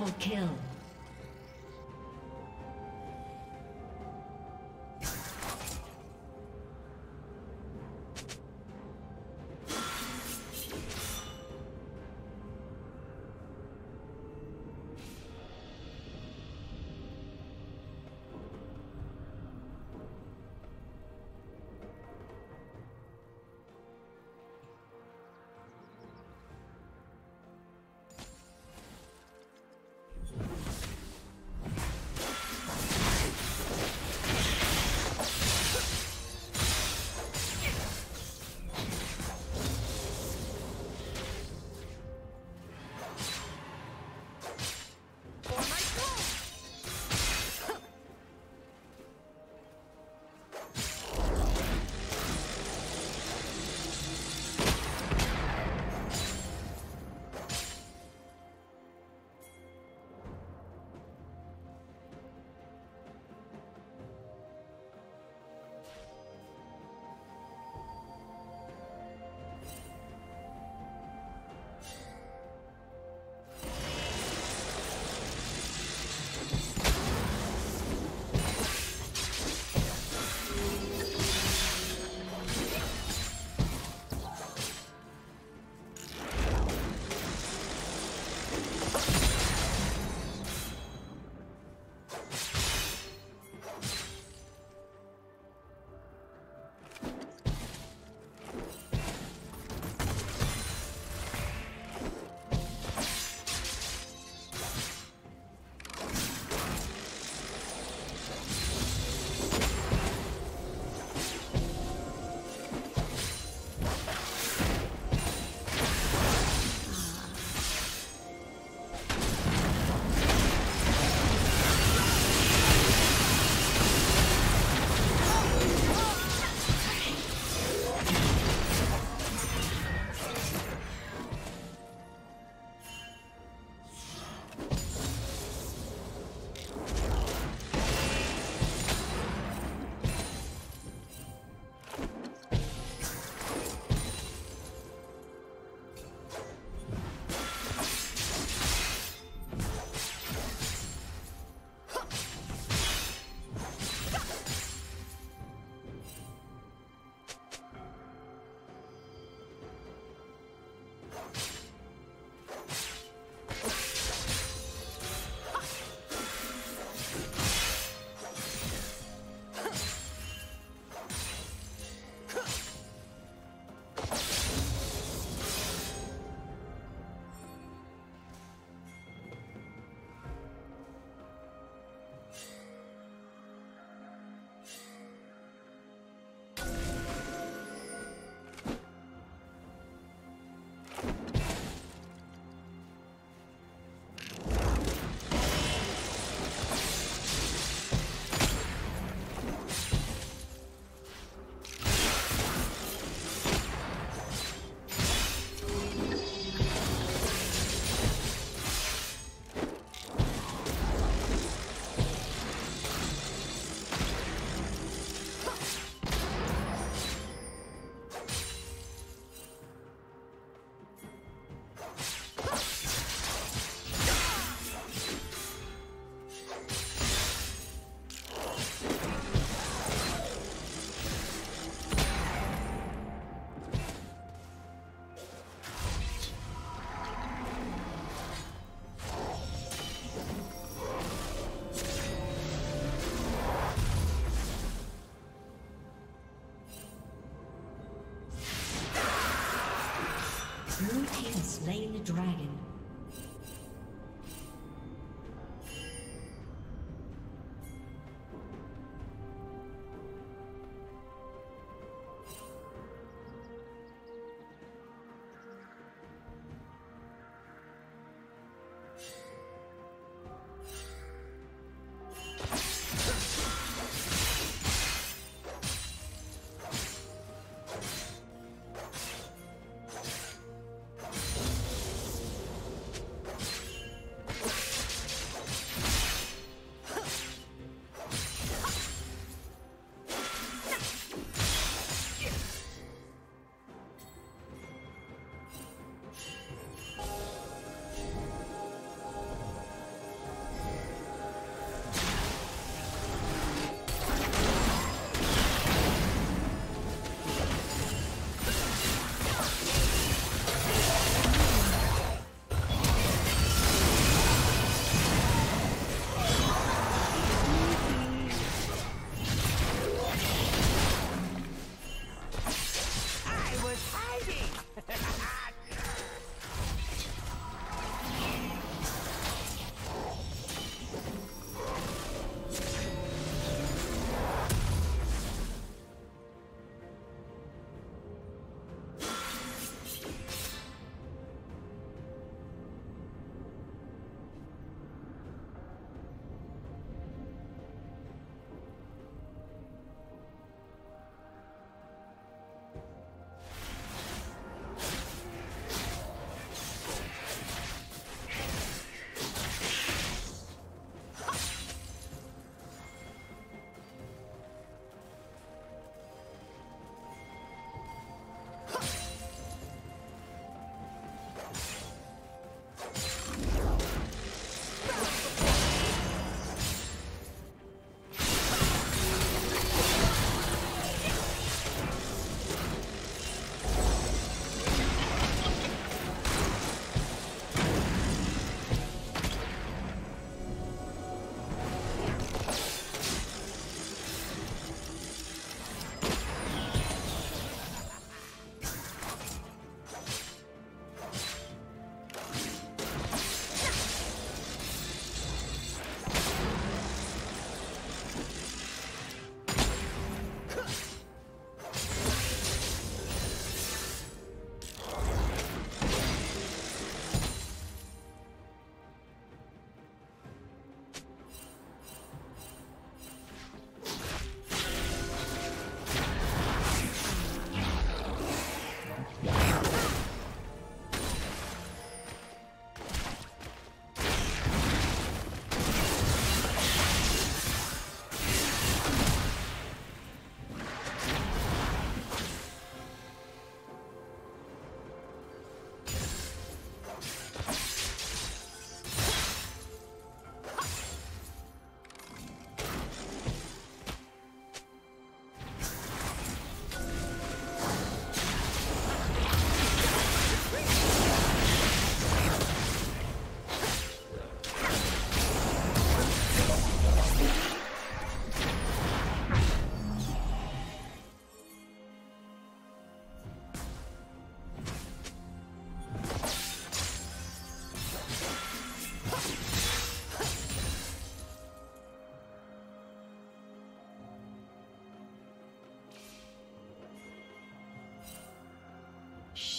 double kill. Slain the dragon.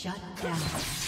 Shut down.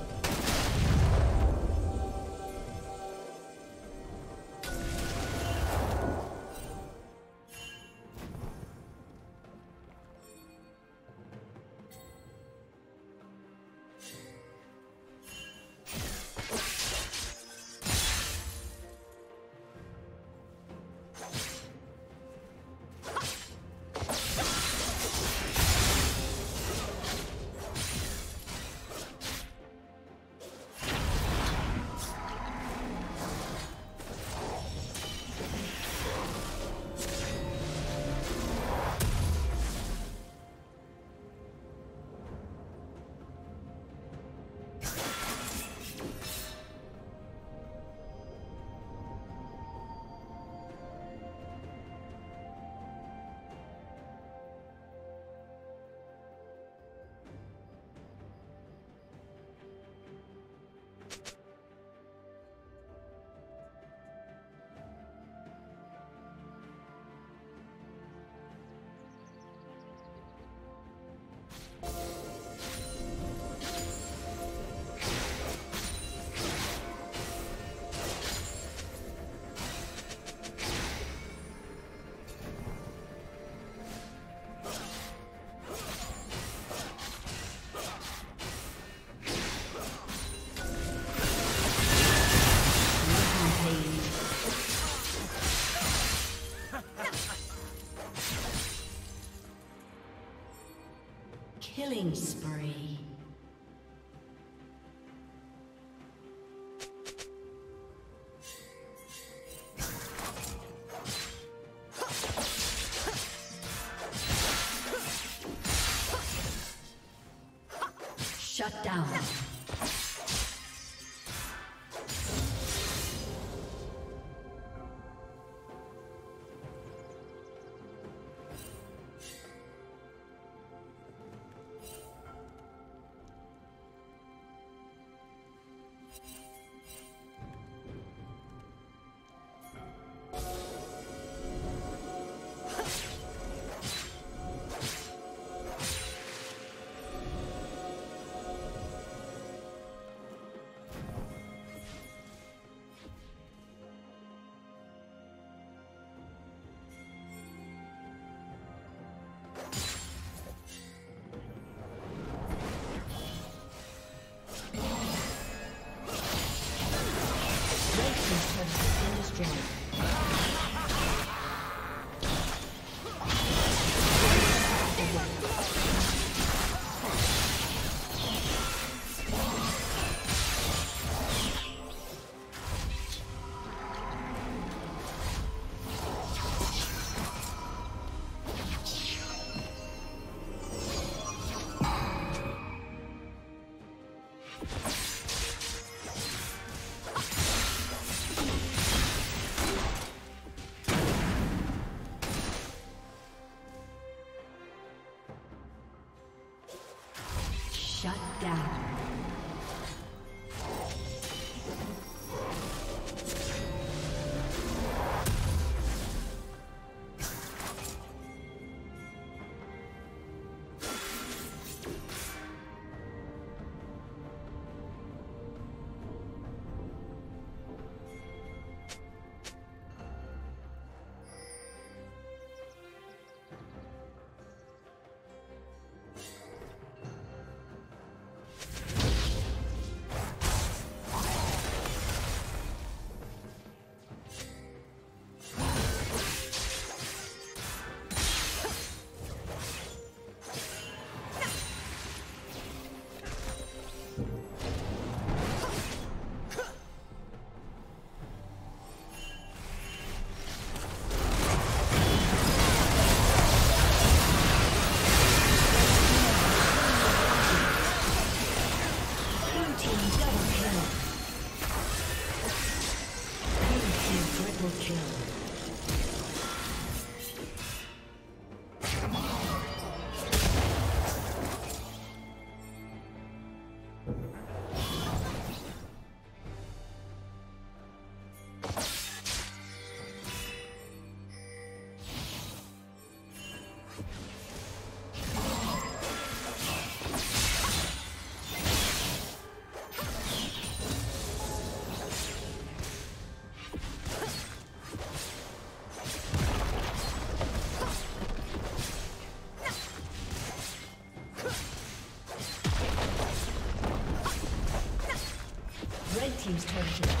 Killing team's turret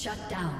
Shut down.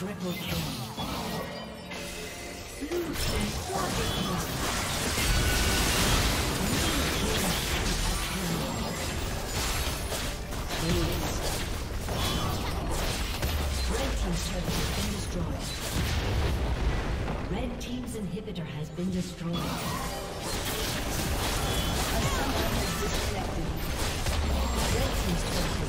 Triple kill. Inhibitor has been destroyed. A summoner has disconnected. Red Team's turret